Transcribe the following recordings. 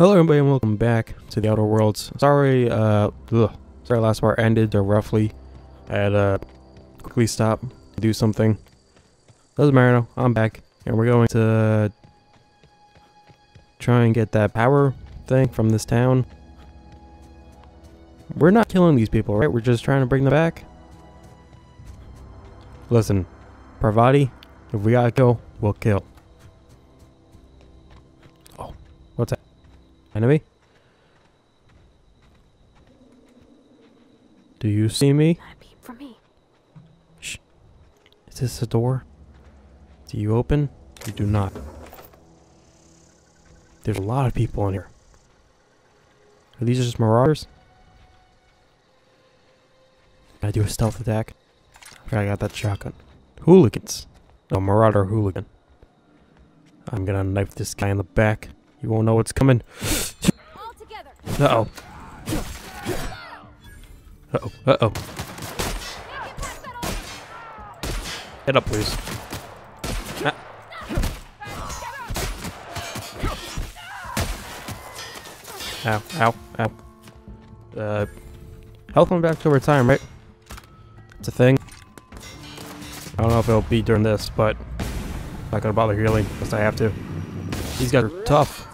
Hello everybody and welcome back to the Outer Worlds. Sorry, uh, ugh, sorry last part ended or roughly. I had to quickly stop, do something. Doesn't matter, no, I'm back. And we're going to try and get that power thing from this town. We're not killing these people, right? We're just trying to bring them back. Listen, Parvati, if we gotta kill, we'll kill. Enemy? Do you see me? For me. Shh. Is this a door? Do you open? You do not. There's a lot of people in here. Are these just marauders? Can I do a stealth attack? I got that shotgun. Hooligans. No, marauder hooligan. I'm gonna knife this guy in the back. You won't know what's coming. All together. Uh-oh. Uh-oh. Uh-oh. Get up, please. Ah. Ow, ow, ow. Uh, health went back over time, right? It's a thing. I don't know if it'll be during this, but I'm not gonna bother healing unless I have to. These guys are tough.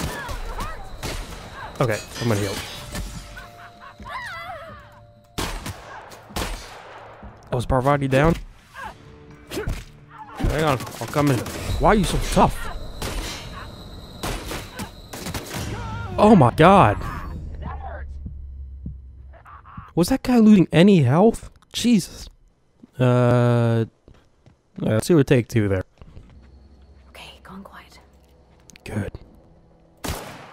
Okay, I'm gonna heal. Oh, is Parvati down? Hang on, I'll come in. Why are you so tough? Oh my god. Was that guy losing any health? Jesus. Uh, let's see what take two there. Okay, gone quiet. Good.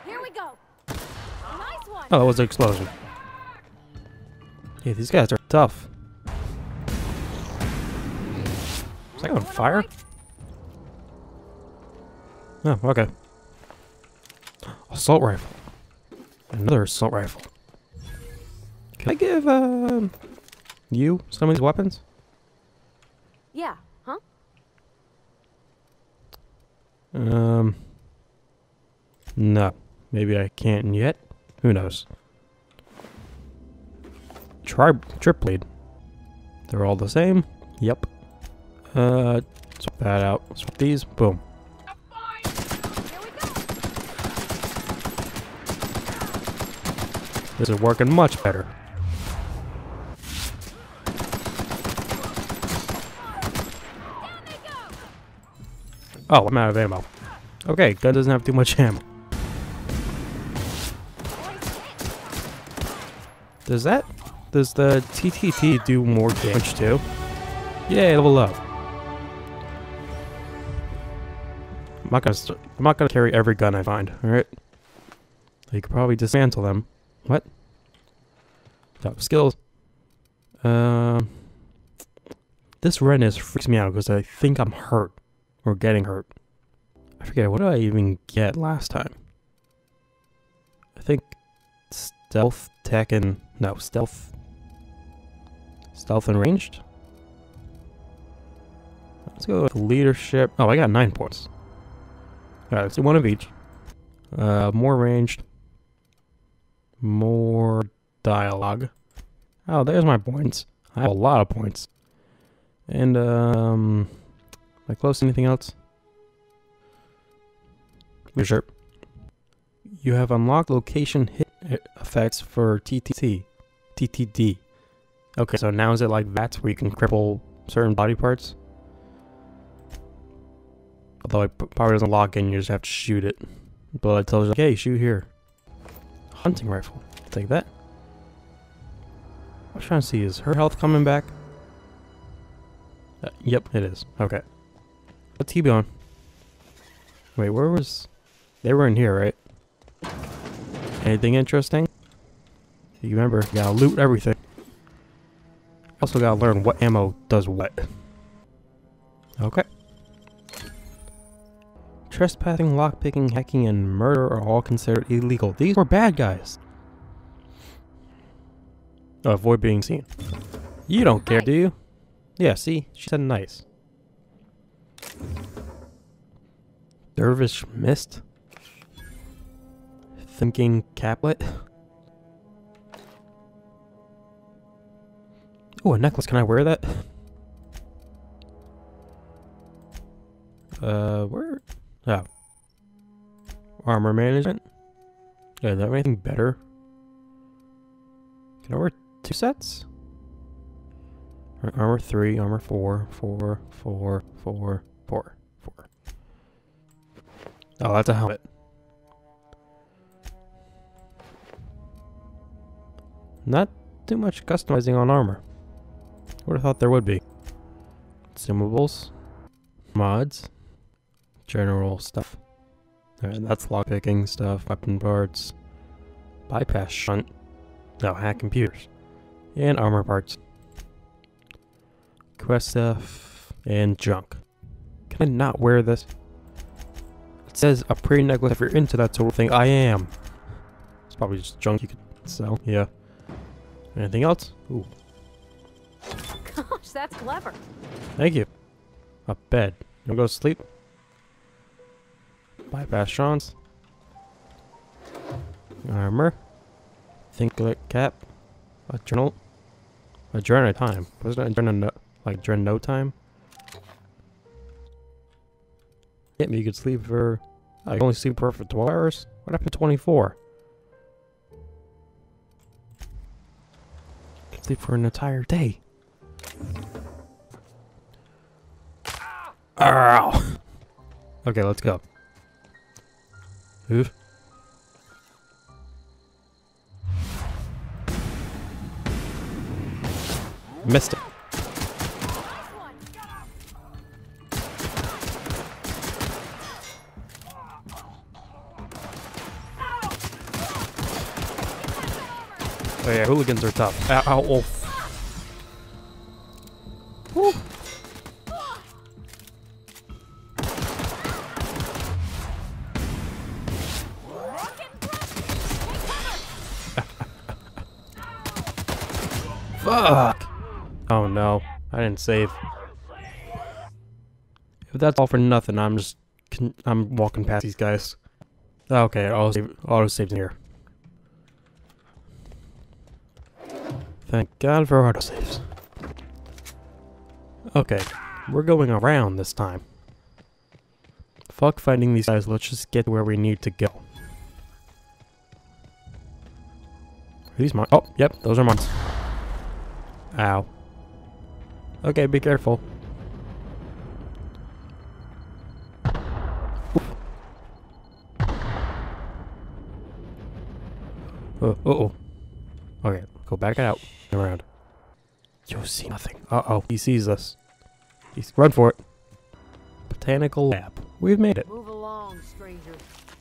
Here we go. Nice one. Oh, it was an explosion. Yeah, these guys are tough. Is that on fire? Oh, okay. Assault rifle. Another assault rifle. Can I give um you some of these weapons? Yeah. Huh? Um. No, maybe I can't yet. Who knows? Try trip bleed. They're all the same. Yep. Uh, swap that out. Swap these. Boom. This is working much better. Oh, I'm out of ammo. Okay, gun doesn't have too much ammo. Does that? Does the TTT do more damage too? Yeah, level up. I'm not gonna. I'm not gonna carry every gun I find. All right. You could probably dismantle them. What? Top skills. Um. this redness freaks me out because I think I'm hurt or getting hurt. I forget what did I even get last time. I think stealth, tech, and no stealth, stealth and ranged. Let's go with leadership. Oh, I got nine points. All right, let's do one of each. Uh, more ranged, more dialogue. Oh, there's my points. I have a lot of points. And um, am I close to anything else? Sure. You have unlocked location hit e- effects for TTT. TTD. Okay, so now is it like that where you can cripple certain body parts? Although it probably doesn't lock in, you just have to shoot it. But it tells you, okay, shoot here. Hunting rifle. Take that. I'm trying to see, is her health coming back? Uh, yep, it is. Okay. Let's keep going. Wait, where was... They were in here, right? Anything interesting? You remember, you gotta loot everything. Also gotta learn what ammo does what. Okay. Trespassing, lockpicking, hacking, and murder are all considered illegal. These were bad guys. Oh, avoid being seen. You don't care, do you? Yeah, see? She said nice. Dervish Mist? Thinking caplet. Oh, a necklace. Can I wear that? Uh, where? Oh. Armor management? Yeah, is there anything better? Can I wear two sets? Ar- Armor three, armor four, four, four, four, four, four. Oh, that's a helmet. Not too much customizing on armor. Would have thought there would be. Consumables, mods, general stuff. Alright, that's lockpicking stuff, weapon parts, bypass shunt, no, hack computers, and armor parts. Quest stuff, and junk. Can I not wear this? It says a pre necklace if you're into that sort of thing. I am. It's probably just junk you could sell. Yeah. Anything else? Ooh. Gosh, that's clever. Thank you. A bed. You wanna go to sleep? Bypass shunts. Armor. Think like cap. A journal. A journal time. Wasn't it a journal no, like during no time? Yeah, but you could sleep for. I can only sleep for for 12 hours? What happened to 24? Sleep for an entire day. Ow! Okay, let's go. Oof. Missed it. Oh yeah, hooligans are tough. Ow, ow, oh. Woo. Fuck! Oh no, I didn't save. If that's all for nothing, I'm just I'm walking past these guys. Okay, auto save auto saved in here. Thank God for autosaves. Okay, we're going around this time. Fuck fighting these guys, let's just get where we need to go. Are these mine? Oh, yep, those are mine. Ow. Okay, be careful. Uh oh. Okay, go back out. Around. You see nothing. Uh oh, he sees us. He's run for it. Botanical lab. We've made it. Move along, stranger.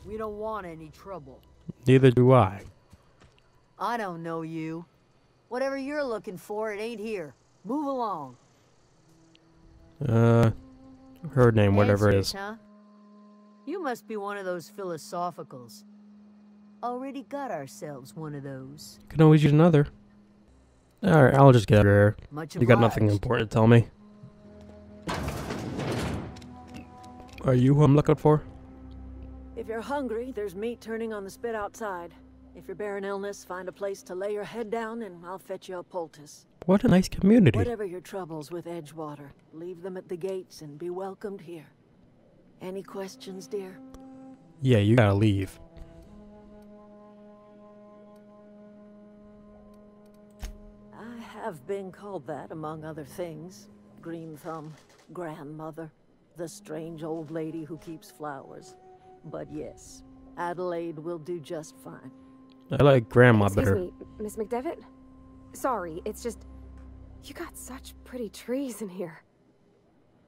We don't want any trouble. Neither do I. I don't know you. Whatever you're looking for, it ain't here. Move along. Uh, her name, whatever it Answers, is. Huh? You must be one of those philosophicals. Already got ourselves one of those. Can always use another. Alright, I'll just get out of here. You got nothing important to tell me. Are you who I'm looking for? If you're hungry, there's meat turning on the spit outside. If you're bearing illness, find a place to lay your head down and I'll fetch you a poultice. What a nice community. Whatever your troubles with Edgewater, leave them at the gates and be welcomed here. Any questions, dear? Yeah, you gotta leave. Have been called that, among other things. Green Thumb, grandmother, the strange old lady who keeps flowers. But yes, Adelaide will do just fine. I like grandma Excuse better. me, Miss MacDuff? Sorry, it's just... You got such pretty trees in here.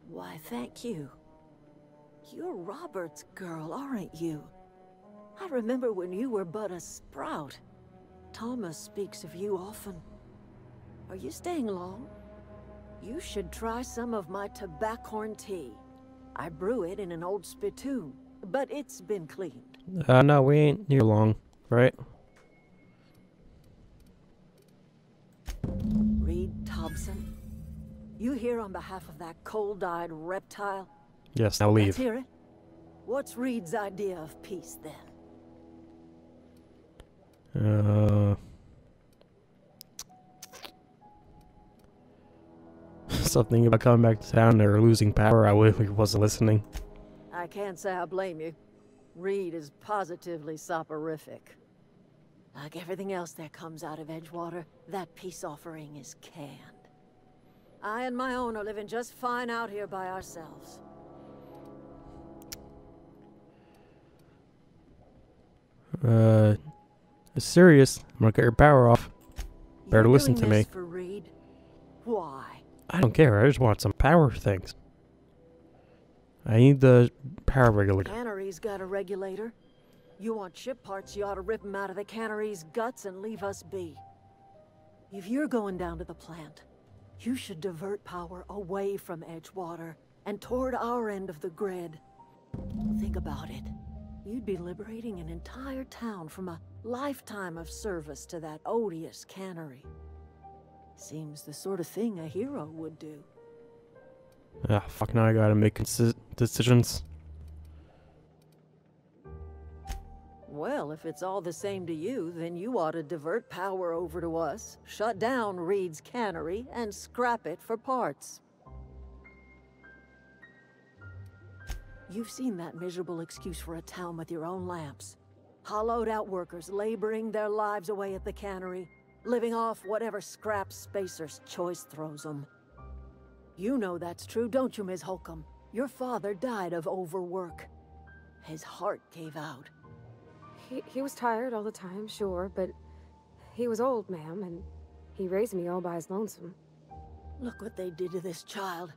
Why, thank you. You're Robert's girl, aren't you? I remember when you were but a sprout. Thomas speaks of you often. Are you staying long? You should try some of my tobaccorn tea. I brew it in an old spittoon, but it's been cleaned. Uh, no, we ain't here long, right? Reed Tobson? You here on behalf of that cold-eyed reptile? Yes, now leave. Let's hear it. What's Reed's idea of peace, then? Uh, something about coming back to town or losing power. I really wasn't listening. I can't say I blame you. Reed is positively soporific. Like everything else that comes out of Edgewater, that peace offering is canned. I and my own are living just fine out here by ourselves. Uh, it's serious. I'm gonna cut your power off. Better You're listen to this me. For Reed? Why? I don't care. I just want some power things. I need the power regulator. Cannery's got a regulator. You want chip parts, you ought to rip them out of the cannery's guts and leave us be. If you're going down to the plant, you should divert power away from Edgewater and toward our end of the grid. Think about it. You'd be liberating an entire town from a lifetime of service to that odious cannery. Seems the sort of thing a hero would do. Ah, fuck now I gotta make decisions. Well, if it's all the same to you, then you ought to divert power over to us, shut down Reed's cannery, and scrap it for parts. You've seen that miserable excuse for a town with your own lamps. Hollowed out workers laboring their lives away at the cannery, living off whatever scrap Spacer's choice throws them. You know that's true, don't you, Ms. Holcomb? Your father died of overwork. His heart gave out. He, he was tired all the time, sure, but he was old, ma'am, and he raised me all by his lonesome. Look what they did to this child.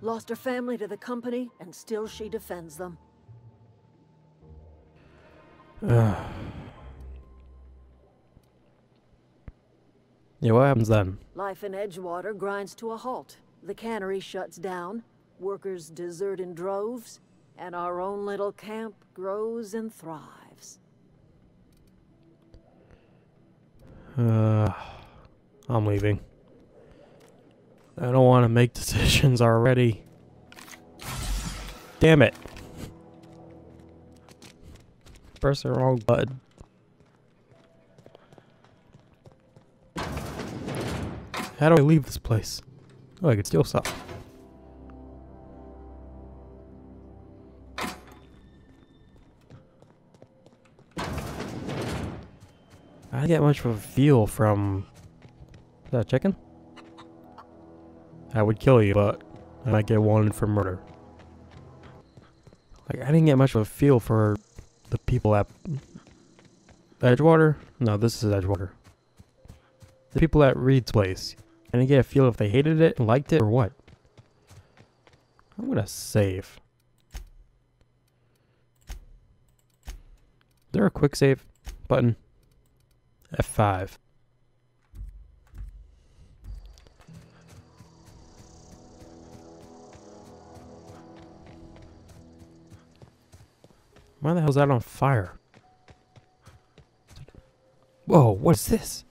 Lost her family to the company, and still she defends them. yeah, what happens then? Life in Edgewater grinds to a halt. The cannery shuts down, workers desert in droves, and our own little camp grows and thrives. Uh, I'm leaving. I don't want to make decisions already. Damn it. Press the wrong button. How do I leave this place? Oh, I could steal stuff. I get much of a feel from... Is that chicken? I would kill you, but I might get wanted for murder. Like, I didn't get much of a feel for the people at Edgewater. No, this is Edgewater. The people at Reed's place. Didn't get a feel if they hated it, liked it, or what. I'm gonna save. Is there a quick save button? F5. Why the hell is that on fire? Whoa, what is this?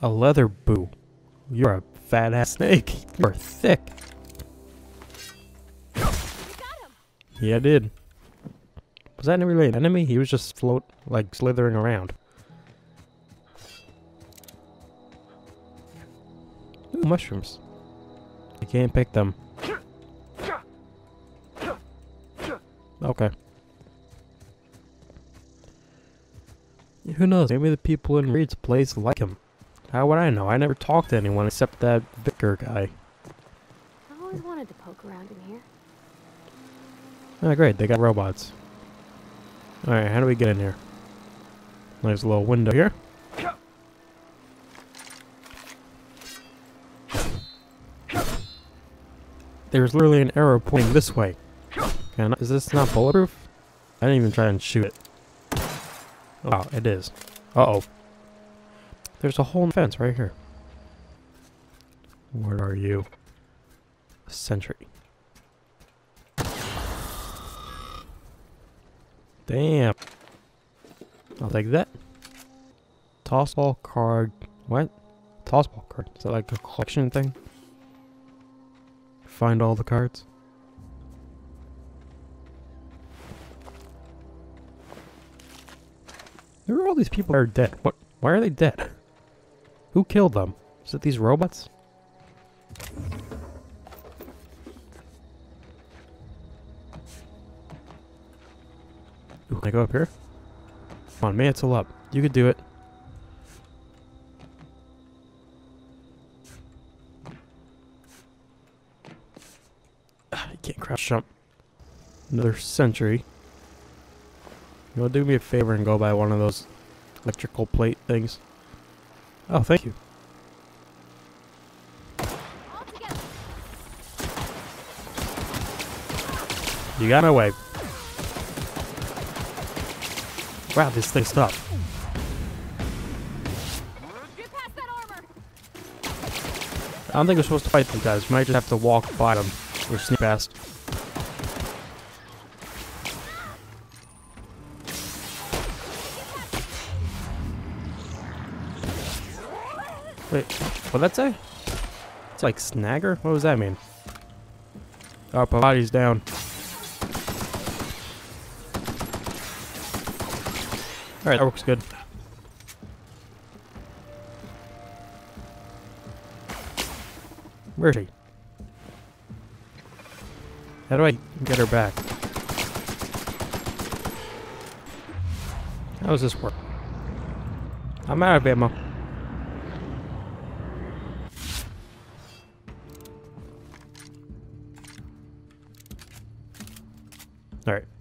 A leather boo. You're a fat ass snake. You're thick. Yeah, I did. Was that really an enemy? He was just float like slithering around. Ooh, mushrooms. I can't pick them. Okay. Who knows? Maybe the people in Reed's place like him. How would I know? I never talked to anyone except that vicar guy. I've always wanted to poke around in here. Oh, great. They got robots. Alright, how do we get in here? Nice little window here. There's literally an arrow pointing this way. Can I, is this not bulletproof? I didn't even try and shoot it. Wow, it is. Uh-oh. There's a hole in the fence right here. Where are you? Sentry. Damn. I'll take that. Tossball card. What? Tossball card. Is that like a collection thing? Find all the cards. Who are all these people that are dead? What? Why are they dead? Who killed them? Is it these robots? Ooh, can I go up here? Come on, mantle up. You could do it. Ah, You can't crouch jump. Another century. You want to do me a favor and go buy one of those electrical plate things? Oh, thank you. You got my way. Wow, this thing's tough. I don't think we're supposed to fight them guys. We might just have to walk by them or sneak past. What'd that say? It's like snagger? What does that mean? Oh, Parvati's down. Alright, that works good. Where is she? How do I get her back? How does this work? I'm out of ammo.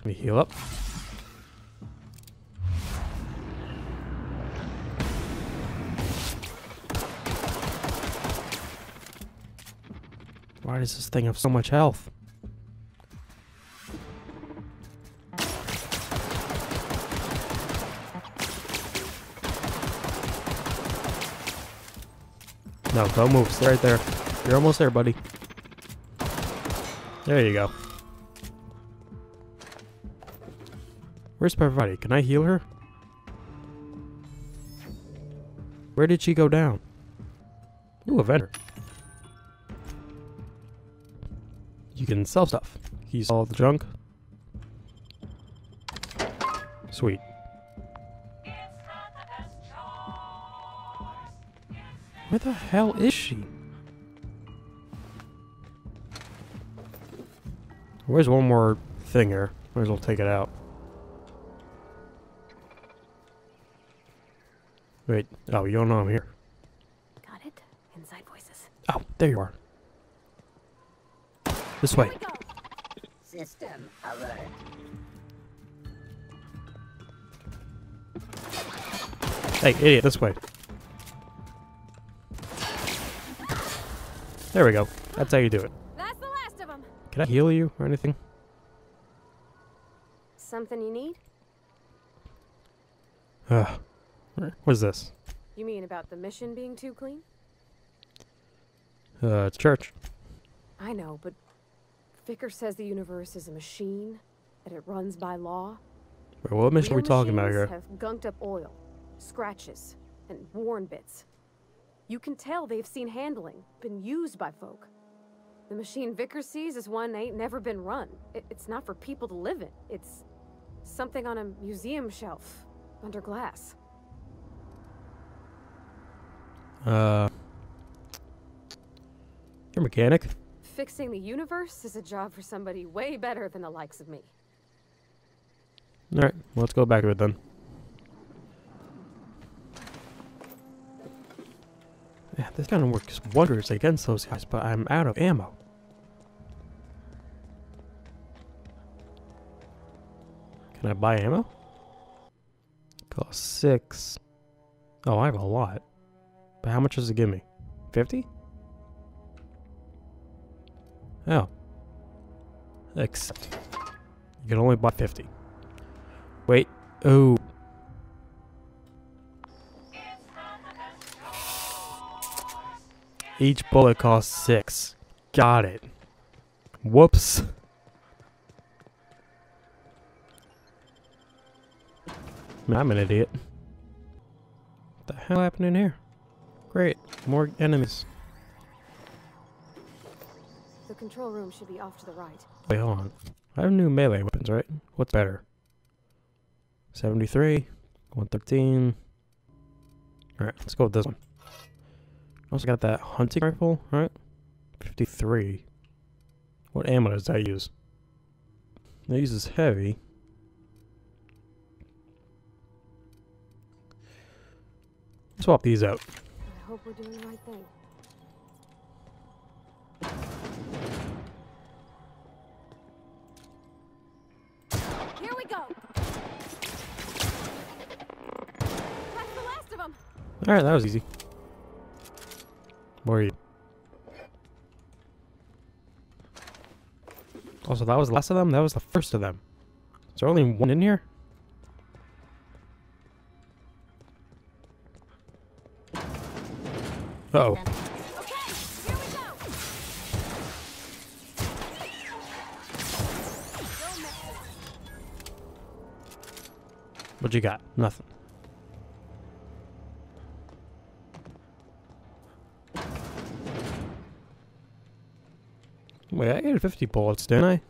Let me heal up. Why does this thing have so much health? No, don't move. Stay right there. You're almost there, buddy. There you go. Where's Parvati? Can I heal her? Where did she go down? Ooh, a vendor. You can sell stuff. He's all the junk. Sweet. Where the hell is she? Where's one more thing here? Might as well take it out. Wait. Oh, you don't know I'm here. Got it? Inside voices. Oh, there you are. This way. System alert. Hey, idiot, this way. There we go. That's how you do it. That's the last of them. Can I heal you or anything? Something you need? Ugh. What is this? You mean about the mission being too clean? Uh, it's church. I know, but Vicar says the universe is a machine, that it runs by law. Wait, what mission are we talking about here? have gunked up oil, scratches, and worn bits. You can tell they've seen handling, been used by folk. The machine Vickers sees is one ain't never been run. It, it's not for people to live in. It's something on a museum shelf, under glass. Uh, you're a mechanic. Fixing the universe is a job for somebody way better than the likes of me. All right, well, let's go back to it then. Yeah, this kind of works wonders against those guys, but I'm out of ammo. Can I buy ammo? Cost six. Oh, I have a lot. But how much does it give me? 50? Oh. Except. You can only buy 50. Wait. Oh. Each bullet costs six. Got it. Whoops. I'm an idiot. What the hell happened in here? Great. More enemies. The control room should be off to the right. Wait, hold on. I have new melee weapons, right? What's better? 73. 113. Alright, let's go with this one. Also got that hunting rifle, right? 53. What ammo does that use? That uses heavy. Swap these out. I hope we're doing the right thing. Here we go. That's the last of them. Alright, that was easy. Where are you? Also, that was the last of them? That was the first of them. Is there only one in here? Uh oh. Okay, here we go. Don't mess with What you got? Nothing. Wait, I got 50 bullets, didn't I?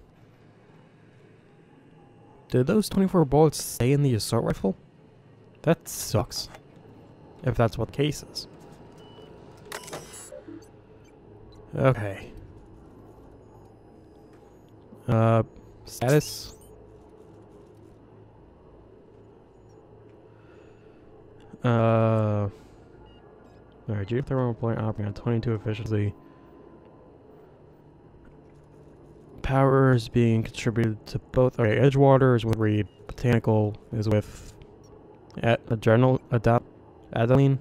Did those 24 bullets stay in the assault rifle? That sucks. If that's what the case is. Okay. Uh, status? Uh. Alright, geothermal plant operating on 22 efficiency. Power is being contributed to both. Okay, Edgewater is with Reed. Botanical is with. At Adrenal. Adap. Adeline.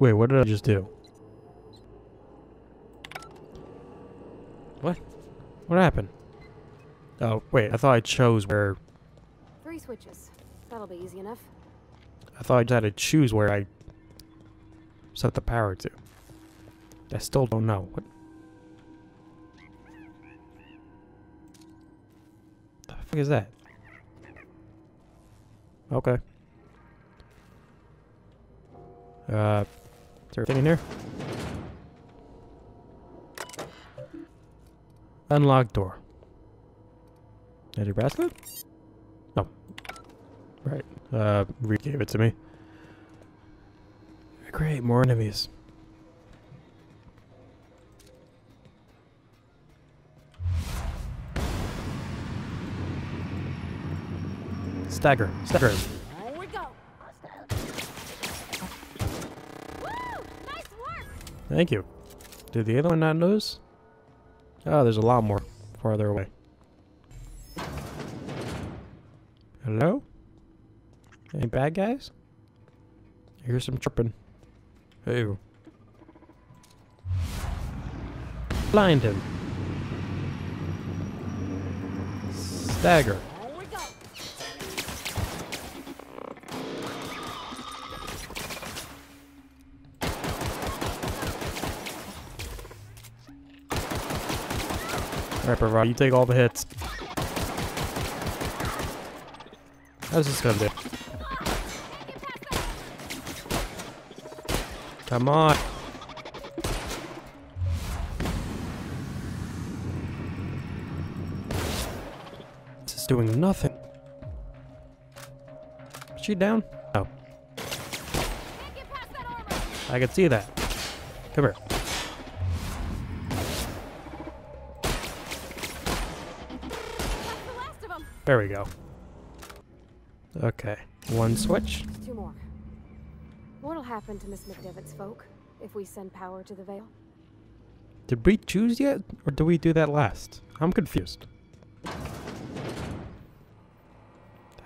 Wait, what did I just do? What? What happened? Oh, wait, I thought I chose where... Three switches. That'll be easy enough. I thought I just had to choose where I set the power to. I still don't know. What? The fuck is that? Okay. Uh, anything in here? Unlocked door. Any bracelet? Oh. Right. Uh, Reed gave it to me. Great, more enemies. Stagger. Stagger. Here we go. Woo! Nice work. Thank you. Did the other one not notice? Oh, there's a lot more farther away. Hello? Any bad guys? I hear some chirping. Hey. Blind him. Stagger. You take all the hits. How's this gonna do? Come on. This is doing nothing. Is she down? Armor. I can see that. Come here. There we go. Okay. One switch. Two more. What'll happen to Miss MacDuff's folk if we send power to the Vale? Did we choose yet? Or do we do that last? I'm confused.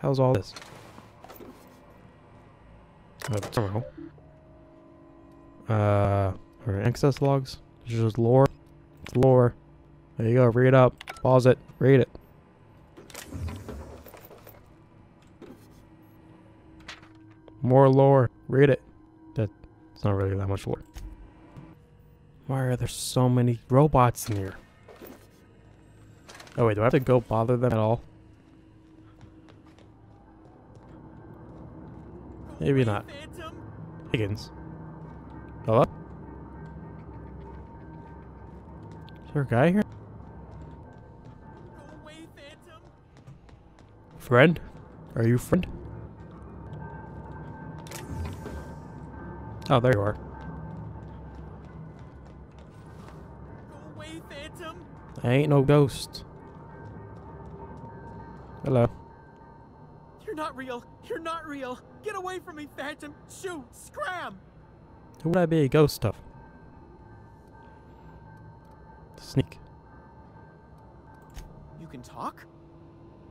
How's all this? Uh, terminal. Uh, or access logs. Just lore. It's lore. There you go. Read it up. Pause it. Read it. More lore. Read it. That's not really that much lore. Why are there so many robots in here? Oh wait, do I have to go bother them at all? Maybe not. Higgins. Hello? Is there a guy here? Friend? Are you friend? Oh, there you are. Go away, Phantom! I ain't no ghost. Hello. You're not real! You're not real! Get away from me, Phantom! Shoot! Scram! Who would I be a ghost of? Sneak. You can talk?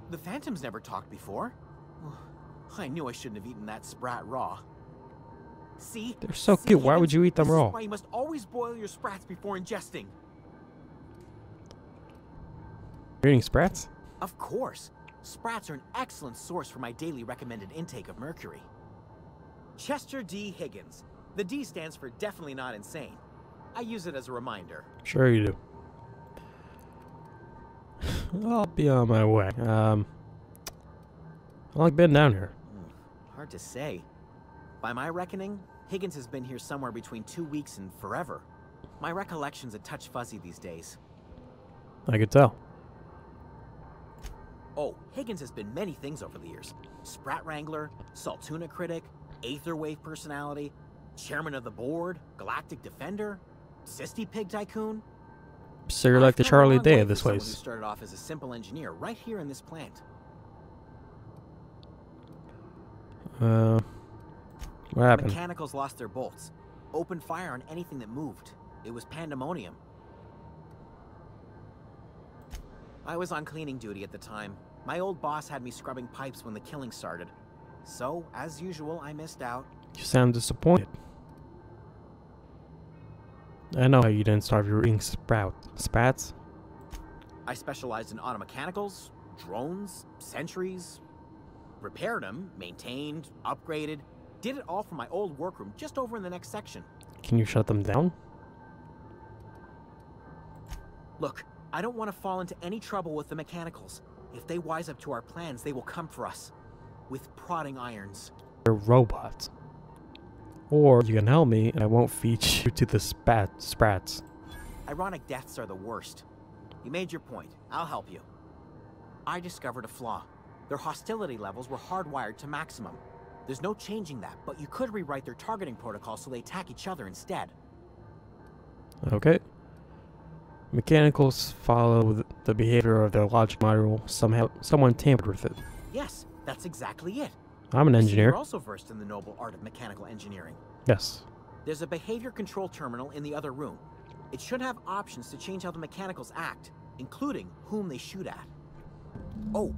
The Phantom's never talked before. I knew I shouldn't have eaten that sprat raw. See? They're so See, cute. Why would you eat them raw? why you must always boil your sprats before ingesting. You're eating sprats? Of course. Sprats are an excellent source for my daily recommended intake of mercury. Chester D. Higgins. The D stands for definitely not insane. I use it as a reminder. Sure you do. I'll be on my way. Um, how long been down here? Hard to say. By my reckoning, Higgins has been here somewhere between two weeks and forever. My recollection's a touch fuzzy these days. I could tell. Oh, Higgins has been many things over the years. Sprat Wrangler, Saltuna critic, Aetherwave personality, chairman of the board, Galactic Defender, Cystypig Tycoon. So you're like I've the Charlie Day of this place. Who started off as a simple engineer right here in this plant. Uh, what happened? Mechanicals lost their bolts. Opened fire on anything that moved. It was pandemonium. I was on cleaning duty at the time. My old boss had me scrubbing pipes when the killing started. So, as usual, I missed out. You sound disappointed. I know how you didn't starve your eating sprout. Spats? I specialized in automechanicals, drones, sentries, repaired them, maintained, upgraded, did it all from my old workroom just over in the next section. Can you shut them down? Look, I don't want to fall into any trouble with the mechanicals. If they wise up to our plans, they will come for us. With prodding irons. They're robots. Or you can help me and I won't feed you to the spat sprats. Ironic deaths are the worst. You made your point. I'll help you. I discovered a flaw. Their hostility levels were hardwired to maximum. There's no changing that, but you could rewrite their targeting protocol so they attack each other instead. Okay. Mechanicals follow the behavior of their logic module. Somehow, someone tampered with it. Yes, that's exactly it. I'm an engineer. You're also versed in the noble art of mechanical engineering. Yes. There's a behavior control terminal in the other room. It should have options to change how the mechanicals act, including whom they shoot at. Oh,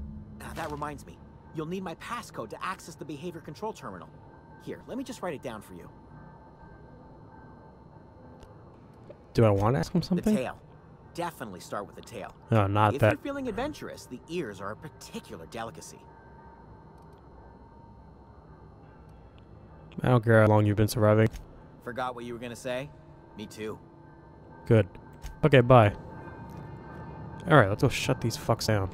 that reminds me. You'll need my passcode to access the behavior control terminal. Here, let me just write it down for you. Do I want to ask him something? The tail. Definitely start with the tail. No, not if that. you're feeling adventurous, the ears are a particular delicacy. I don't care how long you've been surviving. Forgot what you were gonna say? Me too. Good. Okay, bye. Alright, let's go shut these fucks down.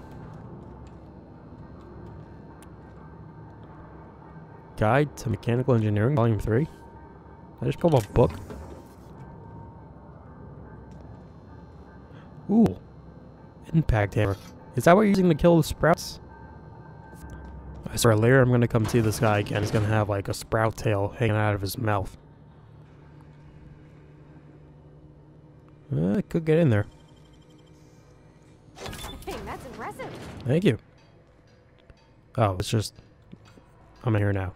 Guide to Mechanical Engineering, Volume 3? I just pulled a book. Ooh. Impact hammer. Is that what you're using to kill the sprouts? I swear later I'm gonna come see this guy again. He's gonna have like a sprout tail hanging out of his mouth. Uh, I could get in there. Dang, that's impressive. Thank you. Oh, it's just... I'm in here now.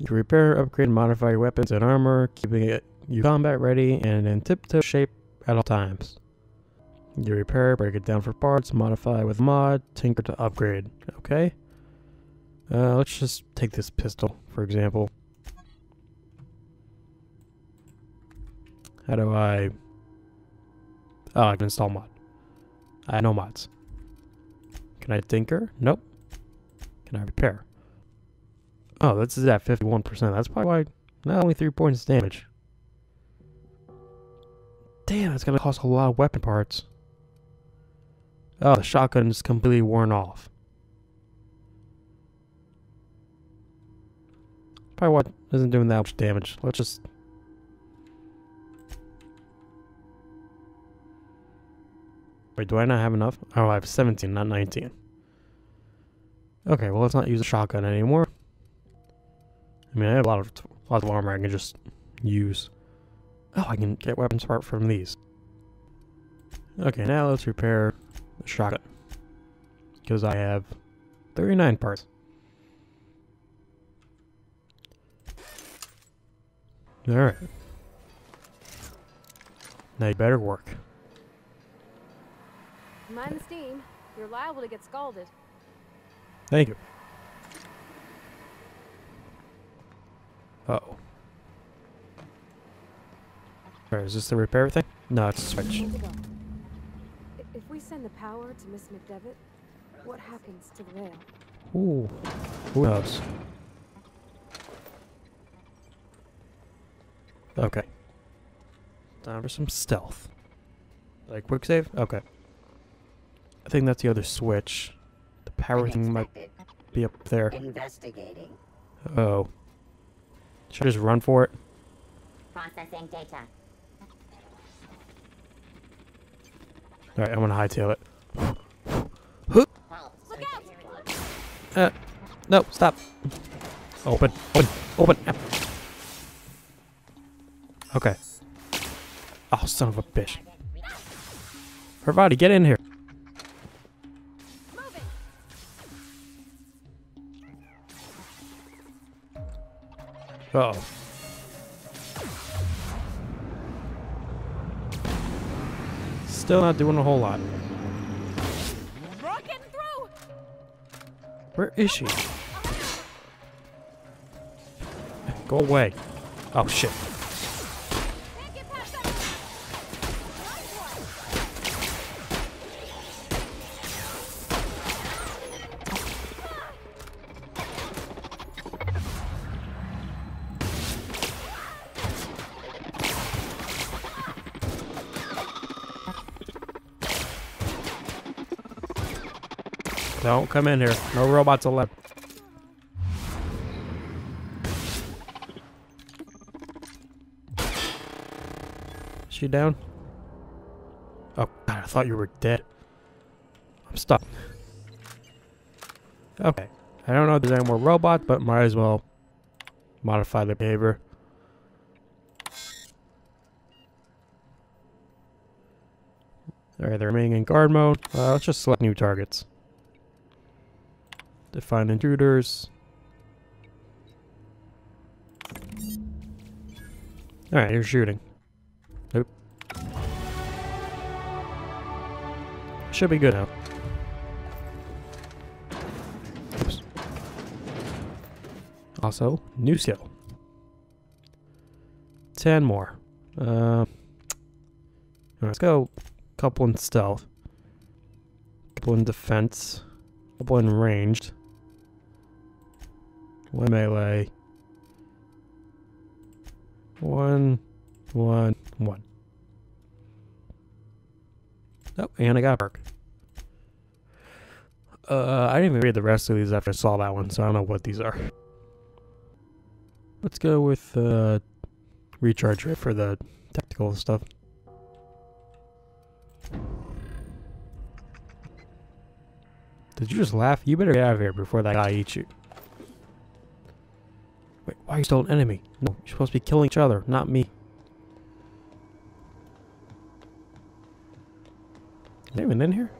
You repair, upgrade, and modify your weapons and armor, keeping it you combat ready and in tip-top shape at all times. You repair, break it down for parts, modify with mod, tinker to upgrade. Okay? Uh, let's just take this pistol, for example. How do I... Oh, I can install mod. I no mods. Can I tinker? Nope. Can I repair? Oh, this is at 51%. That's probably why not only 3 points of damage. Damn, it's gonna cost a lot of weapon parts. Oh, the shotgun's completely worn off. Probably what isn't doing that much damage. Let's just Wait, do I not have enough? Oh, I have 17, not 19. Okay, well let's not use a shotgun anymore. I mean, I have a lot of a lot of armor I can just use. Oh, I can get weapons part from these. Okay, now let's repair the shotgun. Because I have 39 parts. Alright. Now you better work. Mind the steam. You're liable to get scalded. Thank you. Uh oh. Alright, is this the repair thing? No, it's a switch. Where's it go? I- If we send the power to Miss MacDuff, what happens to the veil? Ooh. Who knows? Okay. Time for some stealth. Like quick save? Okay. I think that's the other switch. The power thing might be up there. Investigating. Oh. Should I just run for it? Processing data. Alright, I'm gonna hightail it. Pulse. Look out! Uh, no, stop. Open, open, open. Okay. Oh, son of a bitch. Parvati, get in here. Uh oh. Still not doing a whole lot. Where is she? Go away. Oh shit. Come in here. No robots allowed. She down? Oh, God, I thought you were dead. I'm stuck. Okay. I don't know if there's any more robots, but might as well modify the behavior. Alright, they're remaining in guard mode. Uh, let's just select new targets. Define intruders. Alright, you're shooting. Nope. Should be good now. Oops. Also, new skill. Ten more. Uh, let's go. Couple in stealth. Couple in defense. Couple in ranged. One melee. One, one, one. Oh, and I got a perk. Uh, I didn't even read the rest of these after I saw that one, so I don't know what these are. Let's go with uh, recharge rate for the tactical stuff. Did you just laugh? You better get out of here before that guy eats you. Why are you still an enemy? No, you're supposed to be killing each other, not me. Is even in here?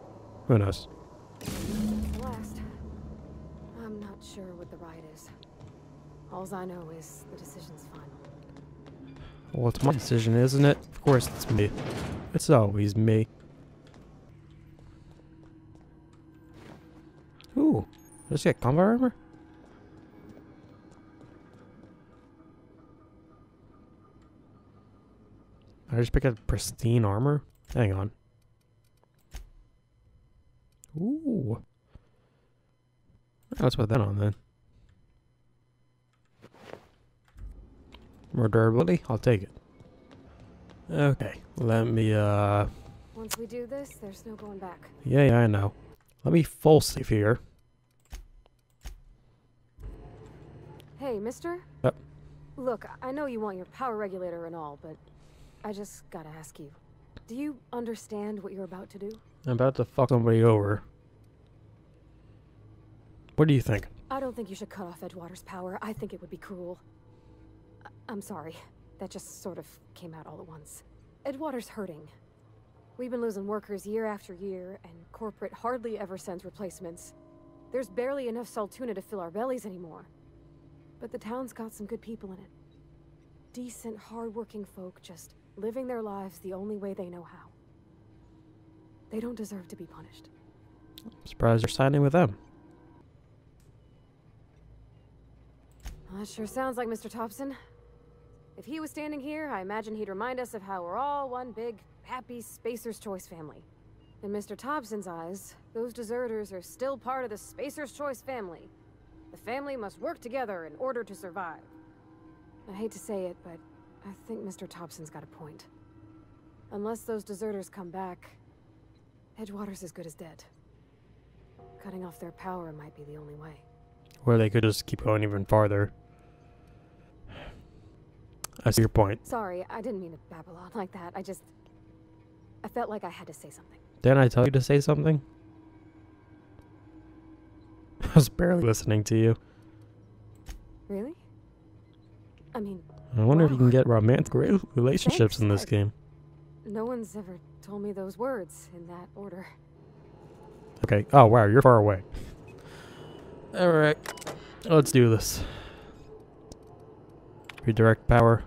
Who knows? Last. I'm not sure what the right is. Alls I know is the decision's final. Well, it's my decision, isn't it? Of course it's me. It's always me. Ooh, does he get combat armor? I just pick up pristine armor? Hang on. Ooh. Let's put that on then. More durability? I'll take it. Okay, let me, uh... Once we do this, there's no going back. Yeah, yeah, I know. Let me full save here. Hey, mister? Yep. Look, I know you want your power regulator and all, but I just gotta ask you. Do you understand what you're about to do? I'm about to fuck somebody over. What do you think? I don't think you should cut off Edgewater's power. I think it would be cruel. I- I'm sorry. That just sort of came out all at once. Edgewater's hurting. We've been losing workers year after year, and corporate hardly ever sends replacements. There's barely enough Saltuna to fill our bellies anymore. But the town's got some good people in it. Decent, hard-working folk just living their lives the only way they know how. They don't deserve to be punished. I'm surprised you're siding with them. Well, that sure sounds like Mr. Tobson. If he was standing here, I imagine he'd remind us of how we're all one big, happy Spacer's Choice family. In Mr. Tobson's eyes, those deserters are still part of the Spacer's Choice family. The family must work together in order to survive. I hate to say it, but I think Mr. Tobson's got a point. Unless those deserters come back, Edgewater's as good as dead. Cutting off their power might be the only way. Or they could just keep going even farther. I see your point. Sorry, I didn't mean to babble on like that. I just... I felt like I had to say something. Didn't I tell you to say something? I was barely listening to you. Really? I mean, I wonder if you can get romantic re- relationships in this game. no one's ever told me those words in that order. Okay. Oh, wow, you're far away. Alright. Let's do this. Redirect power.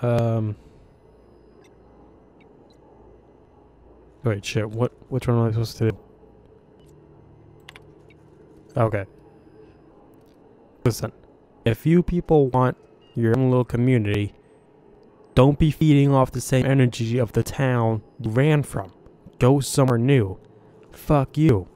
Um. Wait, shit. What? Which one am I supposed to do? Okay. Listen, if you people want your own little community, don't be feeding off the same energy of the town you ran from. Go somewhere new. Fuck you.